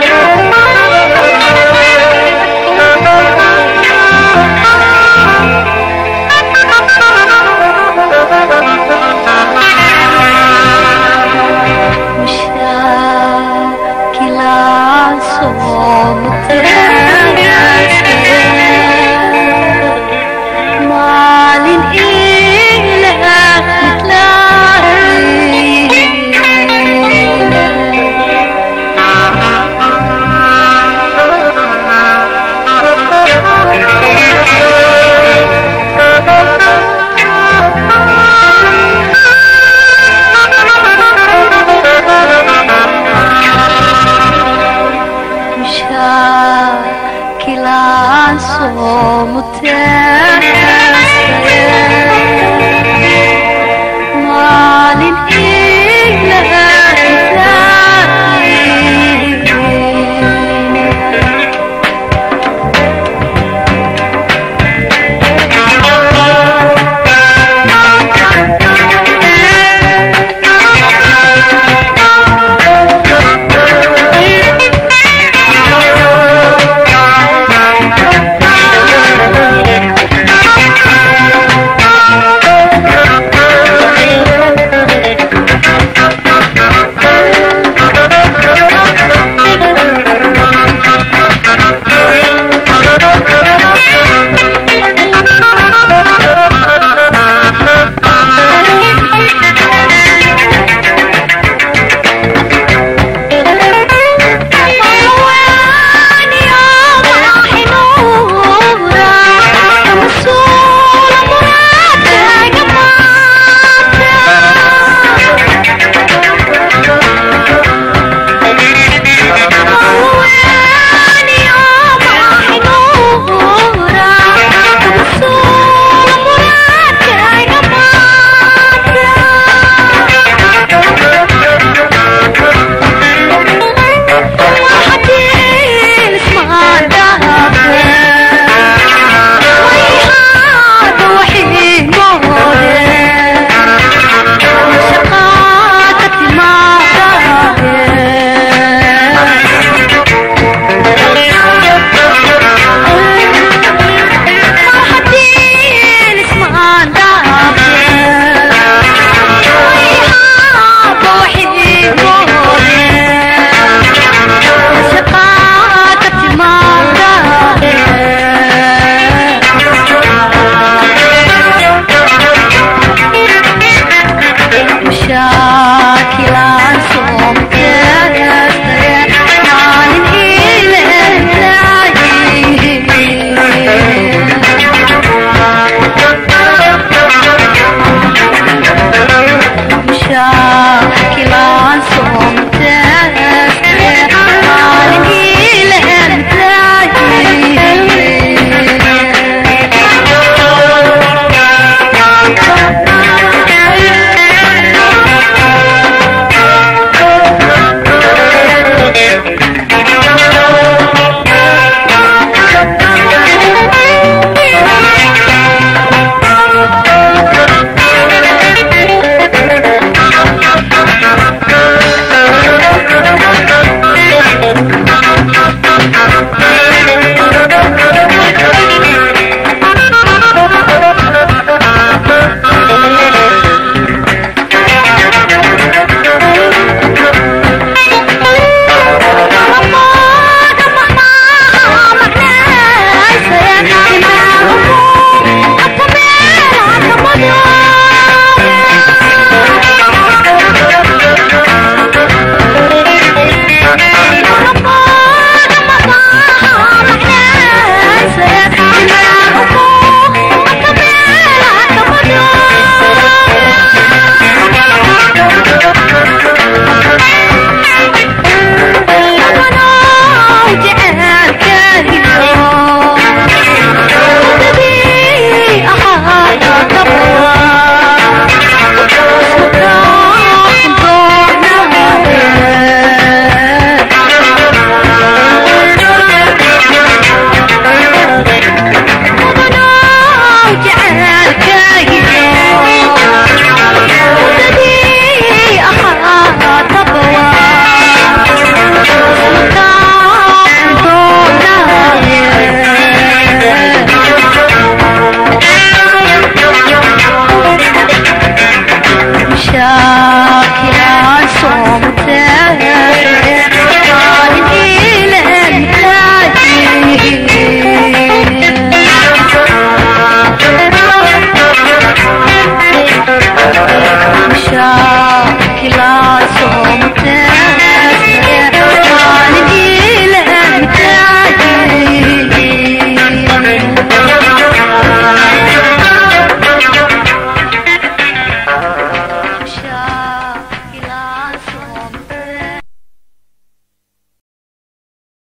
Yeah.